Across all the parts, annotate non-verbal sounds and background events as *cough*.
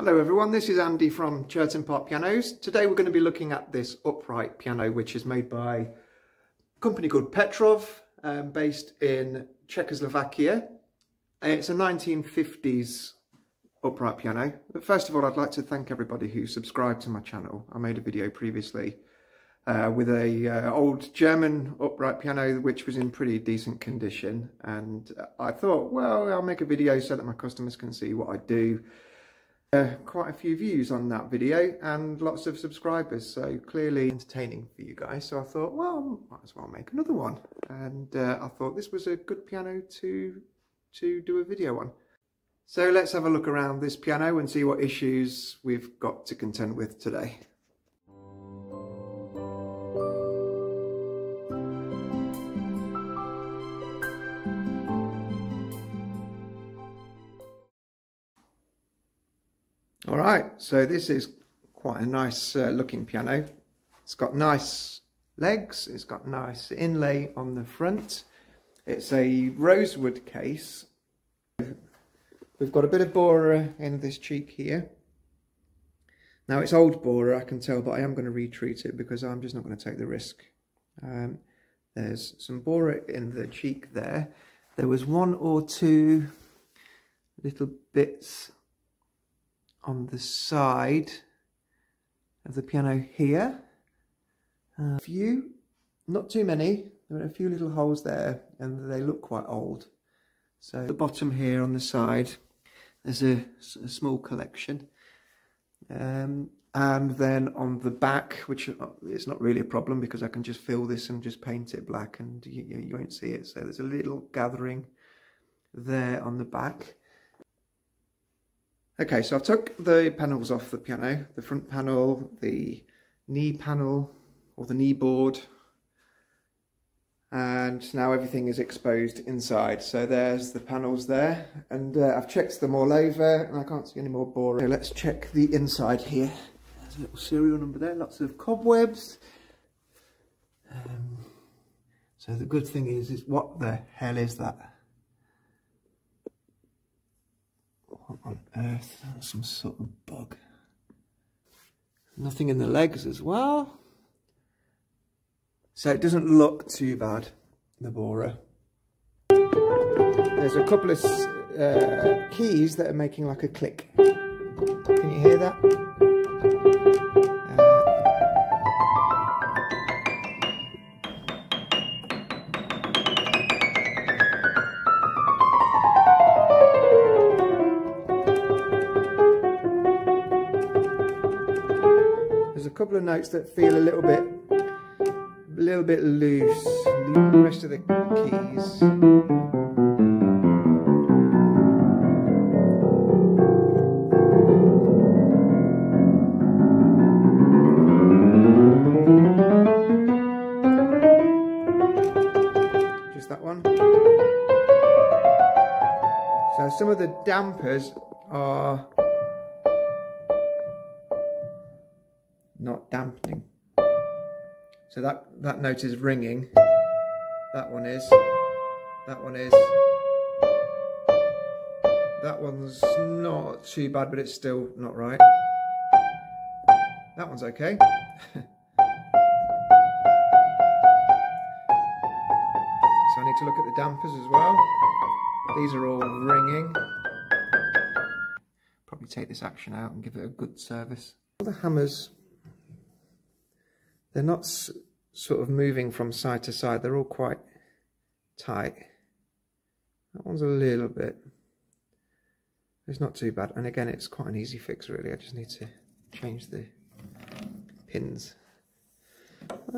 Hello everyone, this is Andy from Churton Park Pianos. Today we're going to be looking at this upright piano which is made by a company called Petrof, um, based in Czechoslovakia. It's a 1950s upright piano. But first of all I'd like to thank everybody who subscribed to my channel. I made a video previously uh, with a uh, old German upright piano which was in pretty decent condition and I thought well I'll make a video so that my customers can see what I do uh, quite a few views on that video and lots of subscribers so clearly entertaining for you guys. So I thought well might as well make another one. And uh, I thought this was a good piano to to do a video on. So let's have a look around this piano and see what issues we've got to contend with today right, so this is quite a nice uh, looking piano. It's got nice legs, it's got nice inlay on the front. It's a rosewood case. We've got a bit of borer in this cheek here. Now it's old borer, I can tell, but I am going to retreat it because I'm just not going to take the risk. Um, there's some borer in the cheek there. There was one or two little bits on the side of the piano here. A few, not too many, there are a few little holes there and they look quite old. So the bottom here on the side, there's a, a small collection. Um, and then on the back, which uh, is not really a problem because I can just fill this and just paint it black and you, you won't see it. So there's a little gathering there on the back. Okay, so I've took the panels off the piano, the front panel, the knee panel, or the knee board, and now everything is exposed inside. So there's the panels there, and uh, I've checked them all over, and I can't see any more boring. So let's check the inside here. There's a little serial number there, lots of cobwebs. Um, so the good thing is, is what the hell is that? What on earth? Some sort of bug. Nothing in the legs as well. So it doesn't look too bad, the borer. There's a couple of uh, keys that are making like a click. Can you hear that? Couple of notes that feel a little bit a little bit loose. The rest of the keys. Just that one. So some of the dampers are note is ringing. That one is. That one is. That one's not too bad, but it's still not right. That one's okay. *laughs* so I need to look at the dampers as well. These are all ringing. Probably take this action out and give it a good service. All the hammers they're not sort of moving from side to side. They're all quite tight. That one's a little bit. It's not too bad. And again, it's quite an easy fix, really. I just need to change the pins.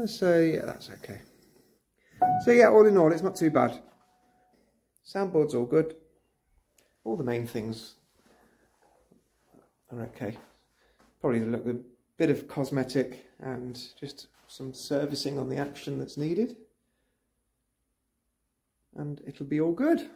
So, yeah, that's okay. So, yeah, all in all, it's not too bad. Soundboard's all good. All the main things are okay. Probably look a bit of cosmetic and just some servicing on the action that's needed and it'll be all good.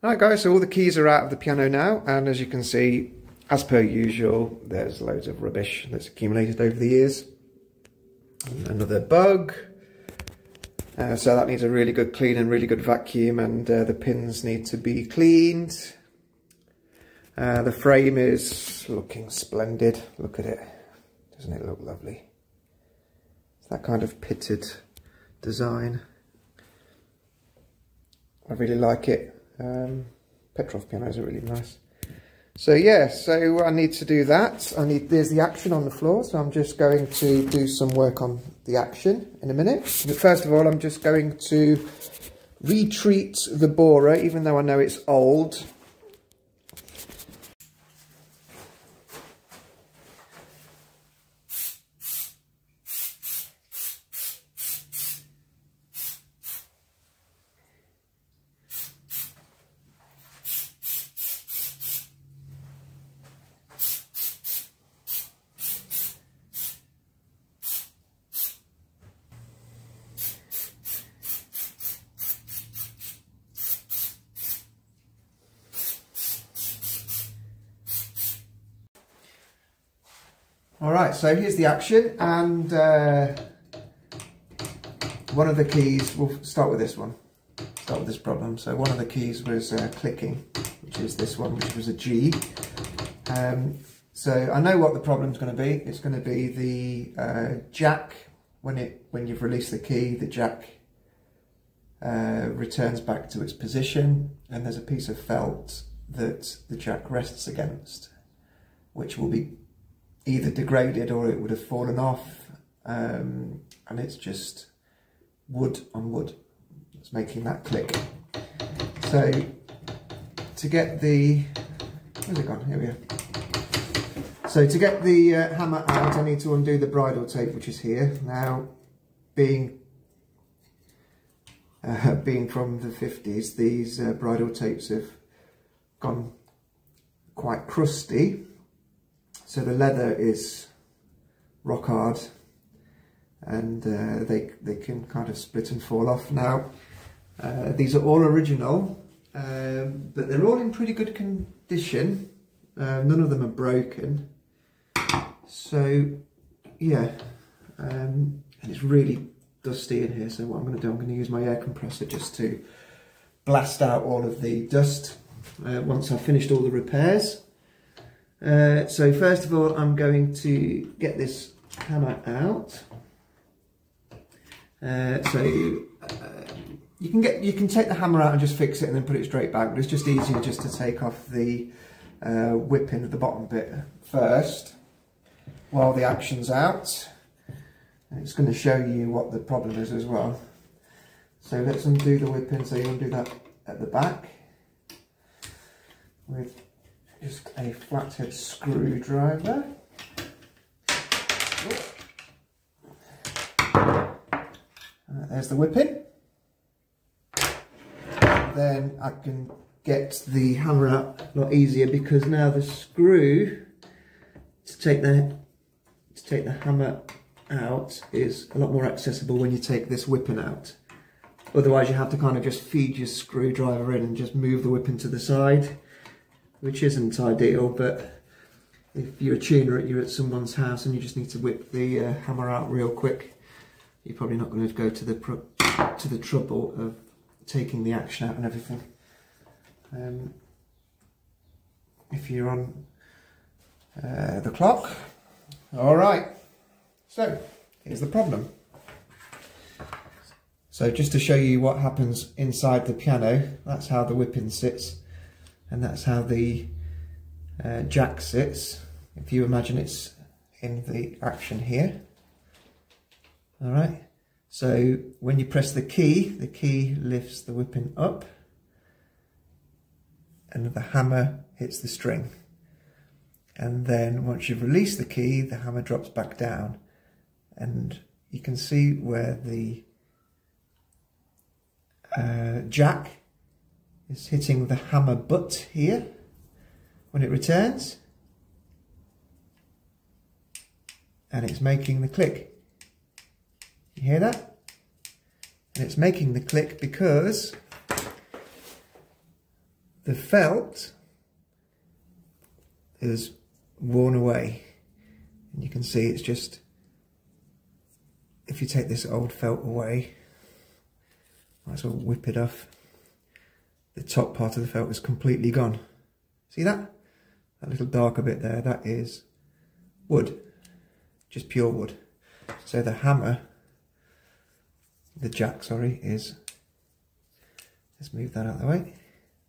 Right guys, so all the keys are out of the piano now and as you can see, as per usual, there's loads of rubbish that's accumulated over the years. Another bug. Uh, so that needs a really good clean and really good vacuum and uh, the pins need to be cleaned. Uh, the frame is looking splendid. Look at it. Doesn't it look lovely? It's that kind of pitted design. I really like it. Um, Petrof pianos are really nice. So yeah, so I need to do that. I need, there's the action on the floor, so I'm just going to do some work on the action in a minute. But first of all, I'm just going to retreat the borer, even though I know it's old. All right, so here's the action and uh, one of the keys, we'll start with this one, start with this problem. So one of the keys was uh, clicking, which is this one, which was a G. Um, so I know what the problem's going to be. It's going to be the uh, jack, when it when you've released the key, the jack uh, returns back to its position and there's a piece of felt that the jack rests against, which will be either degraded or it would have fallen off. Um, and it's just wood on wood. It's making that click. So to get the where's it gone? Here we go. So to get the uh, hammer out I need to undo the bridle tape which is here. Now being uh, *laughs* being from the 50s these uh, bridle tapes have gone quite crusty so the leather is rock hard and uh, they, they can kind of split and fall off. Now, uh, these are all original, um, but they're all in pretty good condition. Uh, none of them are broken. So, yeah, um, and it's really dusty in here. So what I'm going to do, I'm going to use my air compressor just to blast out all of the dust uh, once I've finished all the repairs. Uh, so first of all, I'm going to get this hammer out. Uh, so uh, you can get you can take the hammer out and just fix it and then put it straight back, but it's just easier just to take off the uh, whipping at the bottom bit first while the action's out. And it's going to show you what the problem is as well. So let's undo the whipping. So you undo that at the back with just a flathead screwdriver. Uh, there's the whipping. Then I can get the hammer out a lot easier because now the screw to take the to take the hammer out is a lot more accessible when you take this whipping out. Otherwise you have to kind of just feed your screwdriver in and just move the whipping to the side which isn't ideal, but if you're a tuner, you're at someone's house and you just need to whip the uh, hammer out real quick, you're probably not going to go to the to the trouble of taking the action out and everything. Um, if you're on uh, the clock. All right, so here's the problem. So just to show you what happens inside the piano, that's how the whipping sits and that's how the uh, jack sits. If you imagine it's in the action here. All right. So when you press the key the key lifts the whipping up. And the hammer hits the string. And then once you've released the key the hammer drops back down. And you can see where the uh, jack is hitting the hammer butt here when it returns and it's making the click. You hear that? And it's making the click because the felt is worn away. And you can see it's just, if you take this old felt away, might as well whip it off. The top part of the felt is completely gone. See that? That little darker bit there, that is wood, just pure wood. So the hammer, the jack, sorry, is, let's move that out of the way,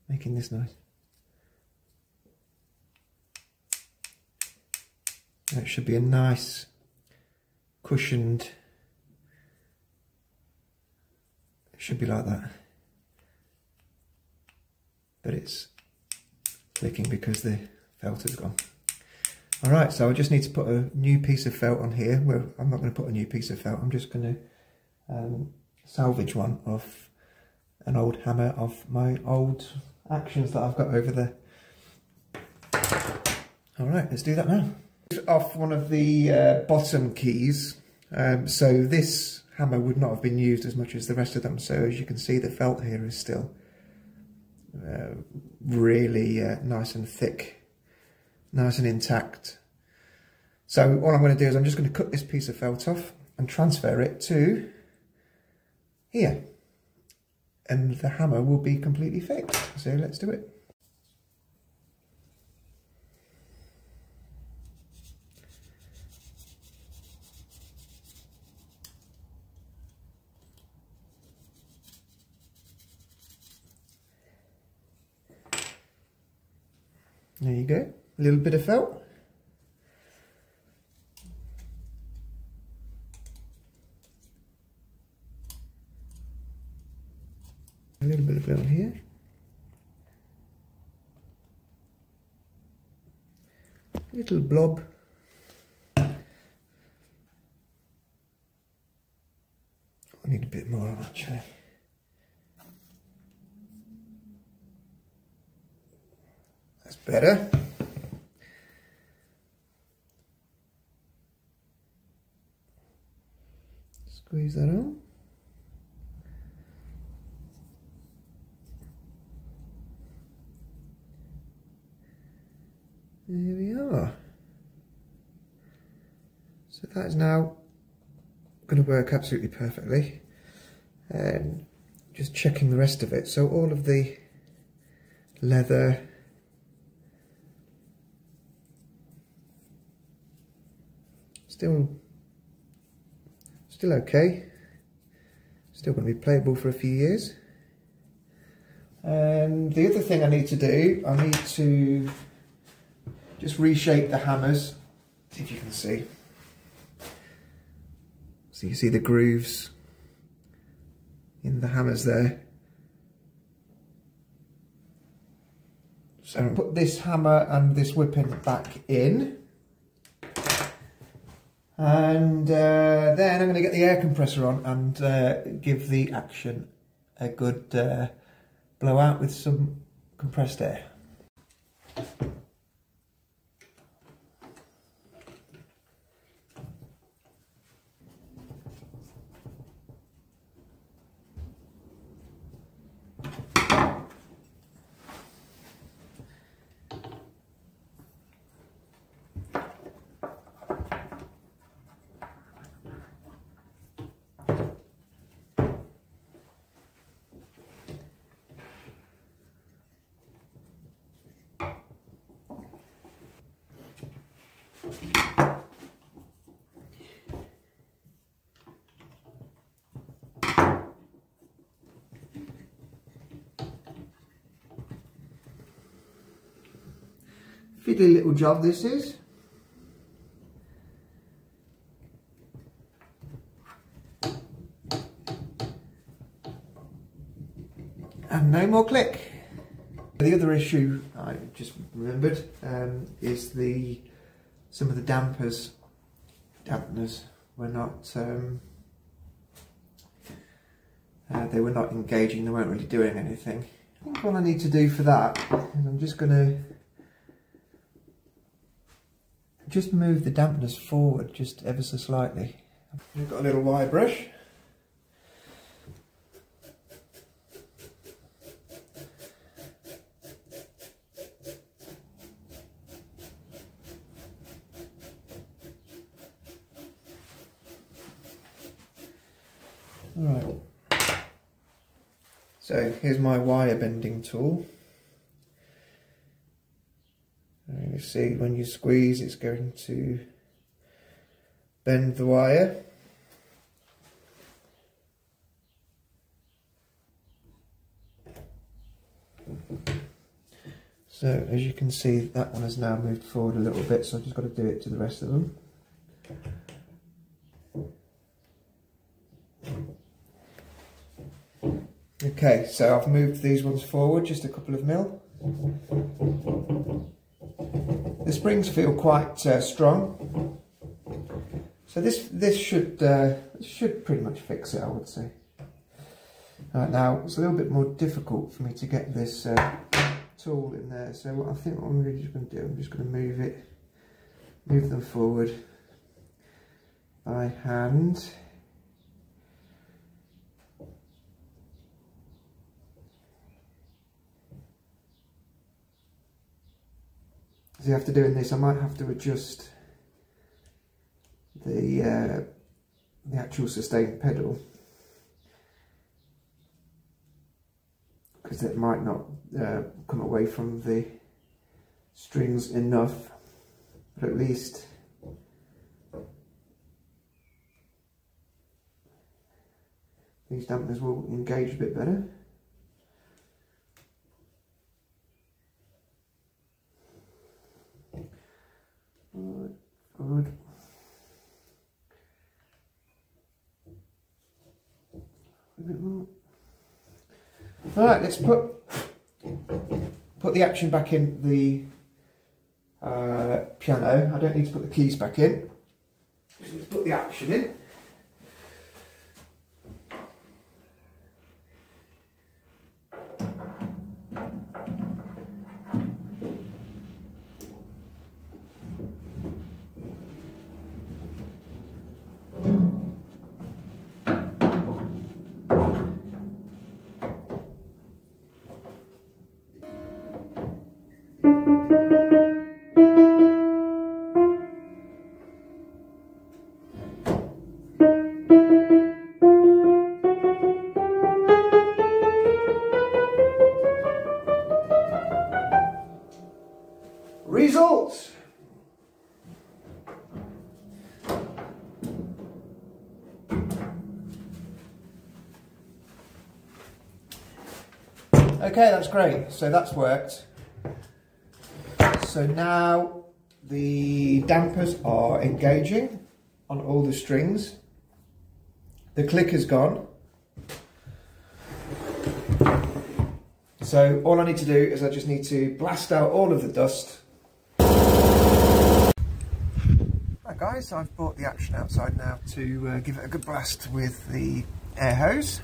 making this nice. That should be a nice cushioned, it should be like that. But it's clicking because the felt has gone. All right, so I just need to put a new piece of felt on here. Well, I'm not going to put a new piece of felt. I'm just going to um, salvage one of an old hammer of my old actions that I've got over there. All right, let's do that now. Off one of the uh, bottom keys. Um, so this hammer would not have been used as much as the rest of them. So as you can see, the felt here is still uh, really uh, nice and thick, nice and intact. So all I'm going to do is I'm just going to cut this piece of felt off and transfer it to here. And the hammer will be completely fixed. So let's do it. There you go, a little bit of felt. A little bit of felt here. Little blob. I need a bit more actually. Better. Squeeze that out. There we are. So that is now going to work absolutely perfectly. And just checking the rest of it. So all of the leather still still okay. Still going to be playable for a few years. And the other thing I need to do I need to just reshape the hammers if you can see. So you see the grooves in the hammers there. So put this hammer and this whipping back in and uh, then I'm going to get the air compressor on and uh, give the action a good uh, with some compressed air. Fiddly little job this is. And no more click. The other issue I just remembered um, is the some of the dampers, dampeners were not um, uh, they were not engaging, they weren't really doing anything. I think what I need to do for that is I'm just going to just move the dampeners forward just ever so slightly. We've got a little wire brush. So here's my wire bending tool. And you see when you squeeze it's going to bend the wire. So as you can see that one has now moved forward a little bit so I've just got to do it to the rest of them. Okay, so I've moved these ones forward just a couple of mil. The springs feel quite uh, strong. So this this should uh, should pretty much fix it, I would say. Right, now, it's a little bit more difficult for me to get this uh, tool in there. So what I think what I'm really just going to do, I'm just going to move it, move them forward by hand. After doing this, I might have to adjust the uh, the actual sustain pedal. Because it might not uh, come away from the strings enough but at least these dampeners will engage a bit better forward a all right, let's put put the action back in the uh, piano. I don't need to put the keys back in. Just put the action in. Okay, that's great. So that's worked. So now the dampers are engaging on all the strings. The clicker's gone. So all I need to do is I just need to blast out all of the dust. Right guys, I've brought the action outside now to uh, give it a good blast with the air hose.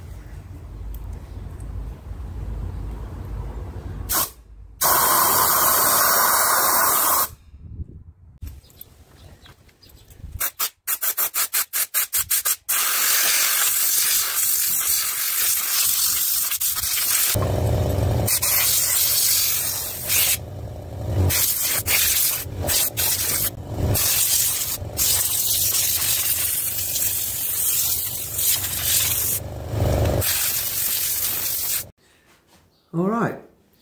All right,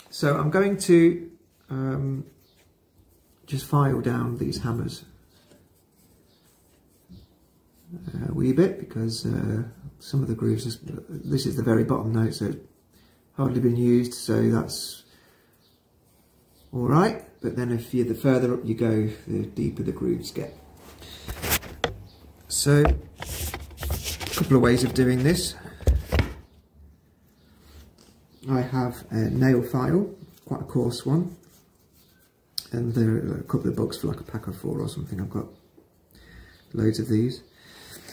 so I'm going to um, just file down these hammers a wee bit because uh, some of the grooves, is, this is the very bottom note, so hardly been used, so that's all right. But then if you the further up you go, the deeper the grooves get. So, a couple of ways of doing this. I have a nail file, quite a coarse one, and there are a couple of bucks for like a pack of four or something. I've got loads of these.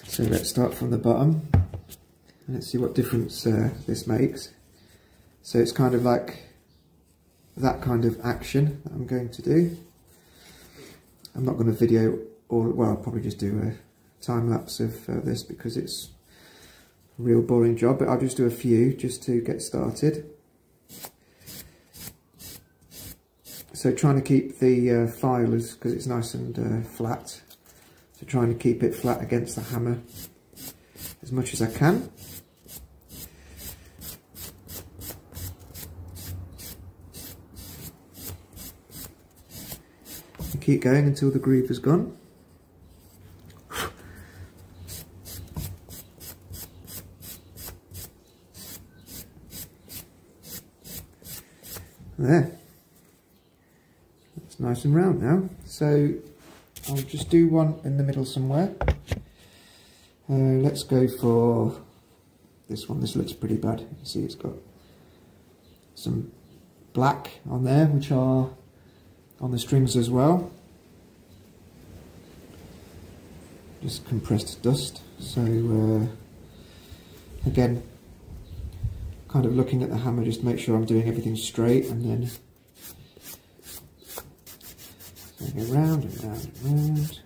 So let's start from the bottom. Let's see what difference uh, this makes. So it's kind of like that kind of action that I'm going to do. I'm not going to video or well, I'll probably just do a time lapse of uh, this because it's real boring job, but I'll just do a few just to get started. So trying to keep the uh, file because it's nice and uh, flat, so trying to keep it flat against the hammer as much as I can. And keep going until the groove is gone. There. That's nice and round now. So I'll just do one in the middle somewhere. Uh, let's go for this one. This looks pretty bad. You see it's got some black on there, which are on the strings as well. Just compressed dust. So uh, again, kind of looking at the hammer just make sure I'm doing everything straight and then going around and round and round.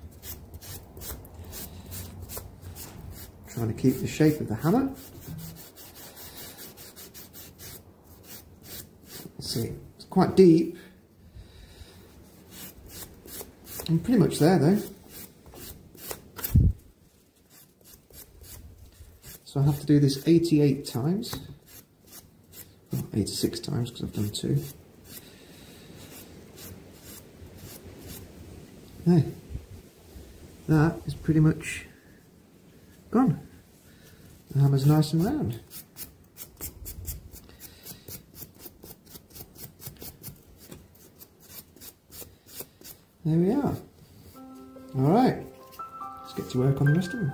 Trying to keep the shape of the hammer. Let's see, it's quite deep. I'm pretty much there though. So I have to do this 88 times. 86 times because I've done two. There. That is pretty much gone. The hammer's nice and round. There we are. Alright, let's get to work on the rest of them.